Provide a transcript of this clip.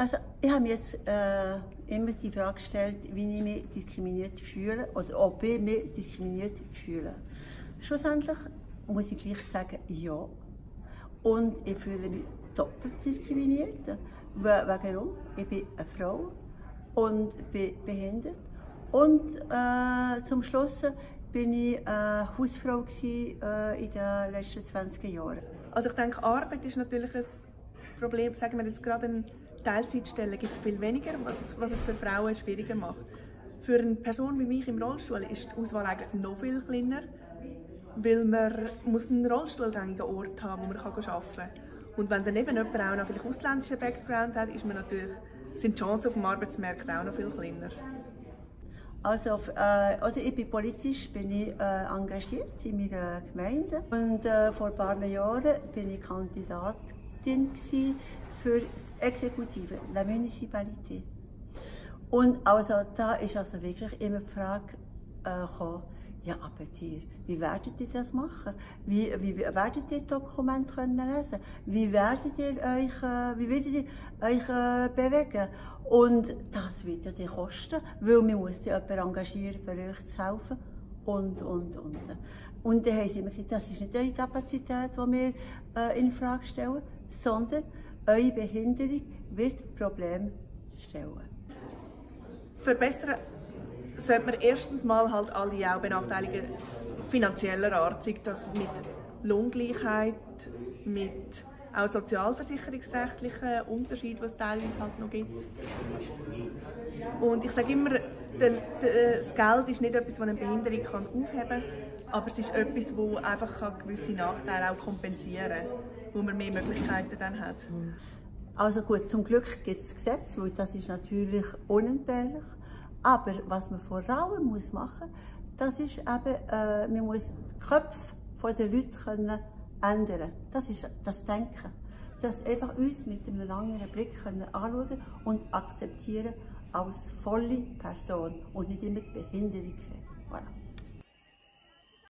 Also ich habe mir jetzt äh, immer die Frage gestellt, wie ich mich diskriminiert fühle oder ob ich mich diskriminiert fühle. Schlussendlich muss ich gleich sagen, ja. Und ich fühle mich doppelt diskriminiert. Warum? Ich bin eine Frau und bin behindert. Und äh, zum Schluss bin ich äh, Hausfrau gewesen, äh, in den letzten 20 Jahren. Also ich denke, Arbeit ist natürlich ein Problem. Sagen wir jetzt gerade eine Teilzeitstelle gibt es viel weniger, was, was es für Frauen schwieriger macht. Für eine Person wie mich im Rollstuhl ist die Auswahl eigentlich noch viel kleiner, weil man muss einen rollstuhlgängigen Ort haben, wo man arbeiten kann. Und wenn dann eben jemand auch noch vielleicht ausländischen Background hat, ist man natürlich, sind die Chancen auf dem Arbeitsmarkt auch noch viel kleiner. Also, äh, also ich bin politisch bin ich, äh, engagiert in meiner Gemeinde und äh, vor ein paar Jahren bin ich Kandidatin für die Exekutive, la Municipalité. Und also da ist also wirklich immer die Frage äh, gekommen, ja, aber die, wie werdet ihr das machen? Wie, wie werdet ihr Dokumente können lesen? Wie werdet ihr euch, äh, wie werdet ihr euch äh, bewegen? Und das wird ja die kosten, weil man muss ja jemanden engagieren, für euch zu helfen. Und, und, und. Und dann haben sie immer gesagt, das ist nicht eure Kapazität, die wir äh, in Frage stellen, sondern eure Behinderung wird Problem stellen. Verbessern sollte man erstens mal halt alle auch Benachteiligungen finanzieller Art, sei das mit Lohngleichheit, mit auch sozialversicherungsrechtlichen Unterschieden, was es teilweise halt noch gibt. Und ich sage immer, das Geld ist nicht etwas, das eine Behinderung aufheben kann, aber es ist etwas, das einfach gewisse Nachteile auch kompensieren kann, wo man mehr Möglichkeiten dann hat. Also gut, zum Glück gibt es Gesetze, weil das ist natürlich unentbehrlich. Aber was man vor allem muss machen muss, das ist eben, äh, man muss die Köpfe der Leute können ändern. Das ist das Denken. Das einfach uns mit einem anderen Blick können anschauen und akzeptieren als volle Person und nicht immer die Behinderung sehen. Voilà.